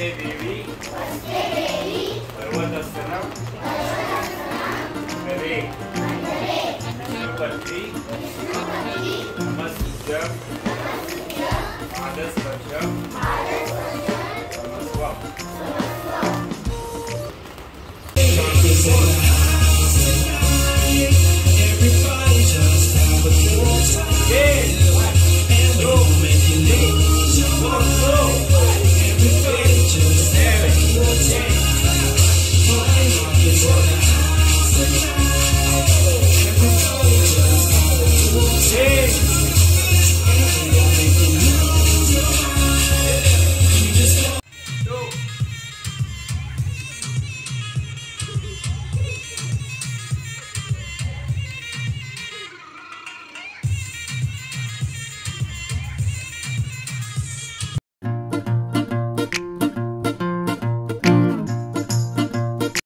Dewi Ada sepanjang Ada sepanjang Ada sepanjang Ada sepanjang Thank you.